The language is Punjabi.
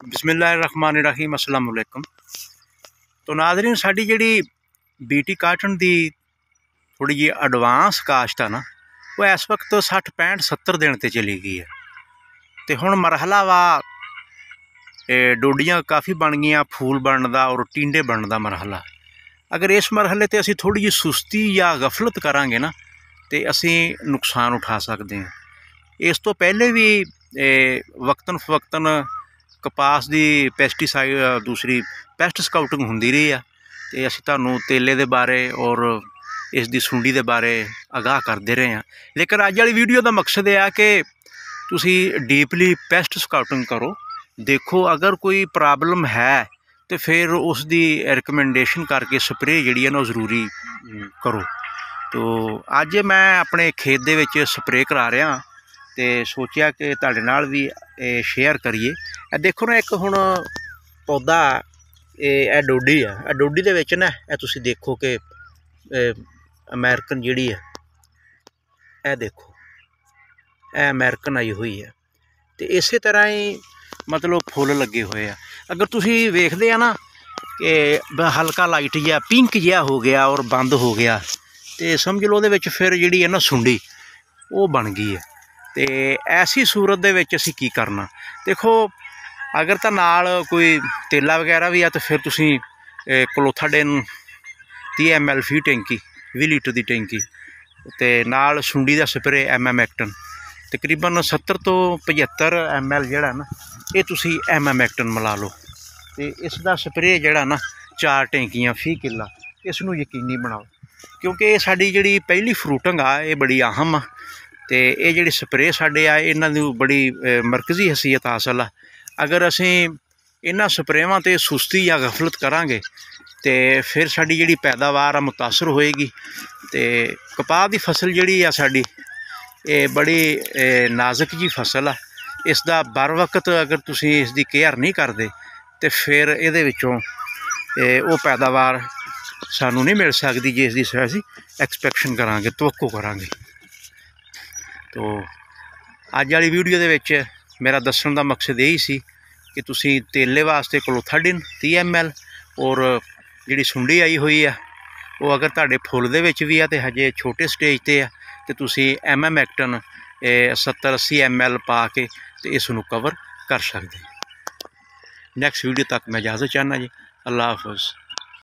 ਬਿਸਮਿਲ੍ਲਾਹਿਰਰਹਿਮਾਨਿਰਰਹੀਮ ਅਸਲਾਮ ਅਲੈਕਮ ਤੋ ਨਾਜ਼ਰੀਨ, ਸਾਡੀ ਜਿਹੜੀ ਬੀਟੀ ਕਾਟਨ ਦੀ ਥੋੜੀ ਜਿਹੀ ਐਡਵਾਂਸ ਕਾਸਟ ਆ ਨਾ, ਉਹ ਇਸ ਵਕਤ 60 65 70 ਦਿਨ ਤੇ ਚਲੀ ਗਈ ਹੈ। ਤੇ ਹੁਣ ਮਰਹਲਾ ਵਾ, ਇਹ ਡੋਡੀਆਂ ਕਾਫੀ ਬਣ ਗਈਆਂ, ਫੂਲ ਬਣਨ ਦਾ ਔਰ ਟਿੰਡੇ ਬਣਨ ਦਾ ਮਰਹਲਾ। ਅਗਰ ਇਸ ਮਰਹਲੇ ਤੇ ਅਸੀਂ ਥੋੜੀ ਜਿਹੀ ਸੁਸਤੀ ਜਾਂ ਗਫਲਤ ਕਰਾਂਗੇ ਨਾ, ਤੇ ਅਸੀਂ ਨੁਕਸਾਨ ਉਠਾ ਸਕਦੇ ਹਾਂ। ਇਸ ਤੋਂ ਪਹਿਲੇ ਵੀ ਵਕਤਨ ਫਵਕਤਨ ਕਪਾਸ ਦੀ ਪੈਸਟੀਸਾਈਡ ਦੂਸਰੀ ਪੈਸਟ ਸਕਾਊਟਿੰਗ ਹੁੰਦੀ ਰਹੀ ਆ। ਤੇ ਅਸੀਂ ਤੁਹਾਨੂੰ ਤੇਲੇ ਦੇ ਬਾਰੇ ਔਰ ਇਸ ਦੀ ਸੁੰਡੀ ਦੇ ਬਾਰੇ ਆਗਾਹ ਕਰਦੇ ਰਹੇ ਹਾਂ। ਲੇਕਿਨ ਅੱਜ ਵਾਲੀ ਵੀਡੀਓ ਦਾ ਮਕਸਦ ਇਹ ਆ ਕਿ ਤੁਸੀਂ ਡੀਪਲੀ ਪੈਸਟ ਸਕਾਊਟਿੰਗ ਕਰੋ। ਦੇਖੋ, ਅਗਰ ਕੋਈ ਪ੍ਰੋਬਲਮ ਹੈ, ਤੇ ਫਿਰ ਉਸ ਦੀ ਰეკਮੈਂਡੇਸ਼ਨ ਕਰਕੇ ਸਪਰੇਅ ਜਿਹੜੀ ਹੈ ਨਾ ਜ਼ਰੂਰੀ ਕਰੋ। ਤੋ, ਅੱਜ ਮੈਂ ਆਪਣੇ ਖੇਤ ਦੇ ਵਿੱਚ ਸਪਰੇਅ ਕਰਾ ਰਿਹਾ ਤੇ ਸੋਚਿਆ ਕਿ ਤੁਹਾਡੇ ਨਾਲ ਵੀ ਇਹ ਸ਼ੇਅਰ ਕਰੀਏ। ਇਹ ਦੇਖੋ ਨਾ, ਇੱਕ ਹੁਣ ਪੌਦਾ, ਇਹ ਇਹ ਡੋਡੀ ਆ। ਇਹ ਡੋਡੀ ਦੇ ਵਿੱਚ ਨਾ, ਇਹ ਤੁਸੀਂ ਦੇਖੋ ਕਿ ਅਮਰੀਕਨ ਜਿਹੜੀ ਹੈ ਇਹ ਦੇਖੋ। ਇਹ ਅਮਰੀਕਨ ਆਈ ਹੋਈ ਹੈ ਤੇ ਇਸੇ ਤਰ੍ਹਾਂ ਹੀ ਮਤਲਬ ਫੁੱਲ ਲੱਗੇ ਹੋਏ ਆ। ਅਗਰ ਤੁਸੀਂ ਵੇਖਦੇ ਆ ਨਾ ਕਿ ਹਲਕਾ ਲਾਈਟ ਜਿਹਾ ਪਿੰਕ ਜਿਹਾ ਹੋ ਗਿਆ ਔਰ ਬੰਦ ਹੋ ਗਿਆ, ਤੇ ਸਮਝ ਲਓ ਉਹਦੇ ਵਿੱਚ ਫਿਰ ਜਿਹੜੀ ਹੈ ਨਾ ਸੁੰਡੀ, ਉਹ ਬਣ ਗਈ ਹੈ ਤੇ ਐਸੀ ਸੂਰਤ ਦੇ ਵਿੱਚ ਅਸੀਂ ਕੀ ਕਰਨਾ? ਦੇਖੋ, ਅਗਰ ਤਾਂ ਨਾਲ ਕੋਈ ਤੇਲਾ ਵਗੈਰਾ ਵੀ ਆ, ਤਾਂ ਫਿਰ ਤੁਸੀਂ ਕਲੋਥਾਡੇਨ 30 ml ਫੀ ਟੈਂਕੀ 20 ਲੀਟਰ ਦੀ ਟੈਂਕੀ ਤੇ ਨਾਲ ਸੁੰਡੀ ਦਾ ਸਪਰੇ ਐਮਐਮ ਐਕਟਨ। ਤਕਰੀਬਨ 70 ਤੋਂ 75 ml ਜਿਹੜਾ ਨਾ, ਇਹ ਤੁਸੀਂ ਐਮਐਮ ਐਕਟਨ ਮਿਲਾ ਲਓ। ਤੇ ਇਸ ਦਾ ਸਪਰੇ ਜਿਹੜਾ ਨਾ, ਚਾਰ ਟੈਂਕੀਆਂ ਫੀ ਕਿੱਲਾ, ਇਸ ਨੂੰ ਯਕੀਨੀ ਬਣਾਓ। ਕਿਉਂਕਿ ਇਹ ਸਾਡੀ ਜਿਹੜੀ ਪਹਿਲੀ ਫਰੂਟਿੰਗ ਆ, ਇਹ ਬੜੀ ਅਹਿਮ ਆ। ਤੇ ਇਹ ਜਿਹੜੀ ਸਪਰੇਅ ਸਾਡੇ ਆ, ਇਹਨਾਂ ਨੂੰ ਬੜੀ ਮਰਕਜ਼ੀ ਹਸੀਅਤ ਹਾਸਲ ਆ। ਅਗਰ ਅਸੀਂ ਇਹਨਾਂ ਸਪਰੇਵਾਂ ਤੇ ਸੁਸਤੀ ਜਾਂ ਗਫਲਤ ਕਰਾਂਗੇ, ਤੇ ਫਿਰ ਸਾਡੀ ਜਿਹੜੀ ਪੈਦਾਵਾਰ ਆ ਮੁਤਾਸਰ ਹੋਏਗੀ। ਤੇ ਕਪਾਹ ਦੀ ਫਸਲ ਜਿਹੜੀ ਆ ਸਾਡੀ, ਇਹ ਬੜੀ ਨਾਜ਼ੁਕ ਜੀ ਫਸਲ ਆ। ਇਸ ਦਾ ਬਰ ਵਕਤ ਅਗਰ ਤੁਸੀਂ ਇਸ ਦੀ ਕੇਅਰ ਨਹੀਂ ਕਰਦੇ, ਤੇ ਫਿਰ ਇਹਦੇ ਵਿੱਚੋਂ ਉਹ ਪੈਦਾਵਾਰ ਸਾਨੂੰ ਨਹੀਂ ਮਿਲ ਸਕਦੀ ਜਿਸ ਦੀ ਅਸੀਂ ਐਕਸਪੈਕਸ਼ਨ ਕਰਾਂਗੇ, ਤਵੱਕੋ ਕਰਾਂਗੇ। ਤੋ ਅੱਜ ਵਾਲੀ ਵੀਡੀਓ ਦੇ ਵਿੱਚ ਮੇਰਾ ਦੱਸਣ ਦਾ ਮਕਸਦ ਇਹ ਹੀ ਸੀ ਕਿ ਤੁਸੀਂ ਤੇਲੇ ਵਾਸਤੇ ਕਲੋਥਾਡਿਨ 30 ml ਔਰ ਜਿਹੜੀ ਸੁੰਡੀ ਆਈ ਹੋਈ ਆ, ਉਹ ਅਗਰ ਤੁਹਾਡੇ ਫੁੱਲ ਦੇ ਵਿੱਚ ਵੀ ਆ ਤੇ ਹਜੇ ਛੋਟੇ ਸਟੇਜ ਤੇ ਆ, ਤੇ ਤੁਸੀਂ ਐਮਐਮ ਐਕਟਨ 70 80 ml ਪਾ ਕੇ ਤੇ ਇਸ ਨੂੰ ਕਵਰ ਕਰ ਸਕਦੇ ਨੈਕਸਟ ਵੀਡੀਓ ਤੱਕ ਮੈਂ ਇਜਾਜ਼ਤ ਚਾਹਨਾ ਜੀ। ਅੱਲਾ ਹਾਫਿਜ਼।